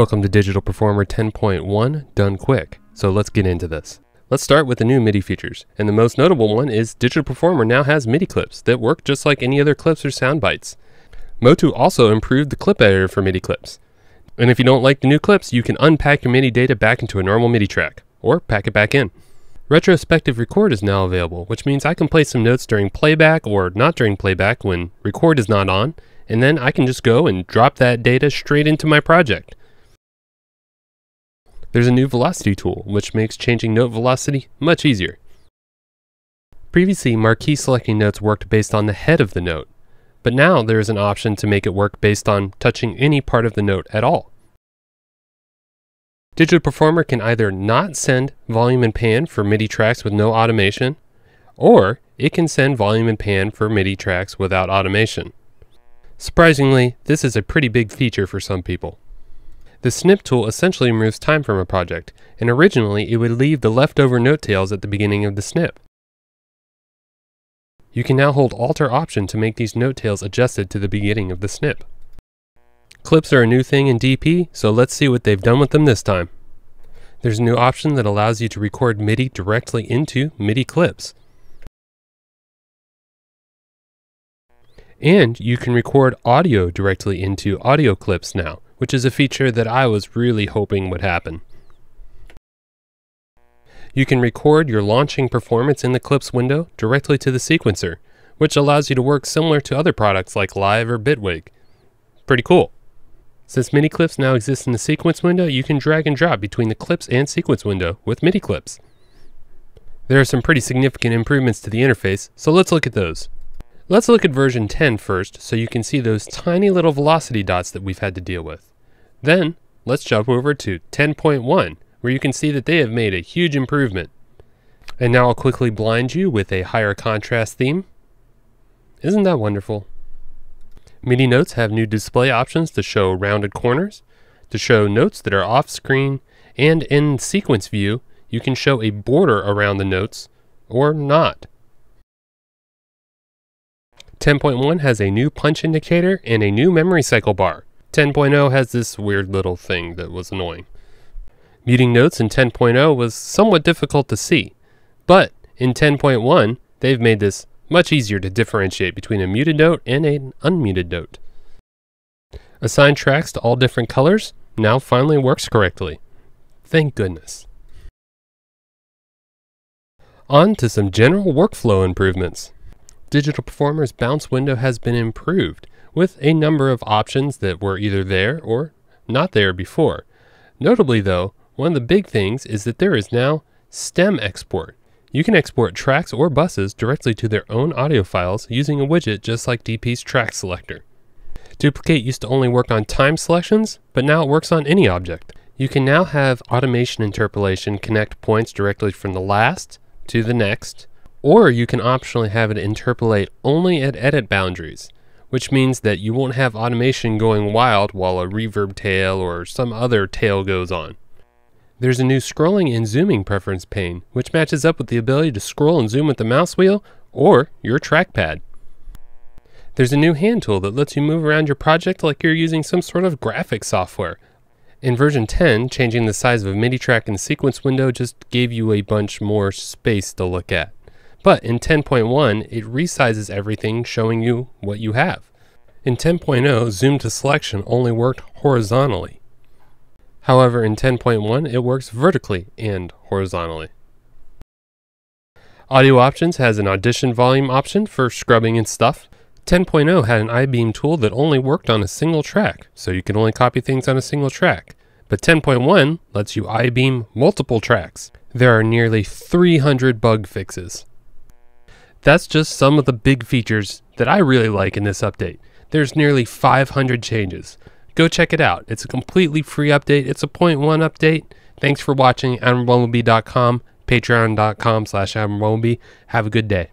Welcome to Digital Performer 10.1 done quick. So let's get into this. Let's start with the new MIDI features, and the most notable one is Digital Performer now has MIDI clips that work just like any other clips or sound bites. Motu also improved the clip editor for MIDI clips. And if you don't like the new clips, you can unpack your MIDI data back into a normal MIDI track, or pack it back in. Retrospective record is now available, which means I can play some notes during playback or not during playback when record is not on, and then I can just go and drop that data straight into my project. There's a new velocity tool, which makes changing note velocity much easier. Previously, marquee selecting notes worked based on the head of the note, but now there is an option to make it work based on touching any part of the note at all. Digital Performer can either not send volume and pan for MIDI tracks with no automation, or it can send volume and pan for MIDI tracks without automation. Surprisingly, this is a pretty big feature for some people. The snip tool essentially removes time from a project, and originally it would leave the leftover note tails at the beginning of the snip. You can now hold Alt or Option to make these note tails adjusted to the beginning of the snip. Clips are a new thing in DP, so let's see what they've done with them this time. There's a new option that allows you to record MIDI directly into MIDI clips. And you can record audio directly into audio clips now, which is a feature that I was really hoping would happen. You can record your launching performance in the clips window directly to the sequencer, which allows you to work similar to other products like Live or Bitwig. Pretty cool. Since MIDI clips now exist in the sequence window, you can drag and drop between the clips and sequence window with MIDI clips. There are some pretty significant improvements to the interface, so let's look at those. Let's look at version 10 first so you can see those tiny little velocity dots that we've had to deal with. Then, let's jump over to 10.1 where you can see that they have made a huge improvement. And now I'll quickly blind you with a higher contrast theme. Isn't that wonderful? MIDI notes have new display options to show rounded corners, to show notes that are off screen, and in sequence view, you can show a border around the notes or not. 10.1 has a new punch indicator and a new memory cycle bar. 10.0 has this weird little thing that was annoying. Muting notes in 10.0 was somewhat difficult to see, but in 10.1, they've made this much easier to differentiate between a muted note and an unmuted note. Assign tracks to all different colors now finally works correctly. Thank goodness. On to some general workflow improvements. Digital Performer's bounce window has been improved with a number of options that were either there or not there before. Notably though, one of the big things is that there is now stem export. You can export tracks or buses directly to their own audio files using a widget just like DP's track selector. Duplicate used to only work on time selections, but now it works on any object. You can now have automation interpolation connect points directly from the last to the next, or you can optionally have it interpolate only at edit boundaries, which means that you won't have automation going wild while a reverb tail or some other tail goes on. There's a new scrolling and zooming preference pane, which matches up with the ability to scroll and zoom with the mouse wheel or your trackpad. There's a new hand tool that lets you move around your project like you're using some sort of graphic software. In version 10, changing the size of a MIDI track in the sequence window just gave you a bunch more space to look at. But in 10.1, it resizes everything, showing you what you have. In 10.0, zoom to selection only worked horizontally. However, in 10.1, it works vertically and horizontally. Audio Options has an audition volume option for scrubbing and stuff. 10.0 had an I-beam tool that only worked on a single track, so you can only copy things on a single track. But 10.1 lets you I-beam multiple tracks. There are nearly 300 bug fixes. That's just some of the big features that I really like in this update. There's nearly 500 changes. Go check it out. It's a completely free update. It's a 0.1 update. Thanks for watching AdmiralBumblebee.com, patreon.com slash AdmiralBumblebee. Have a good day.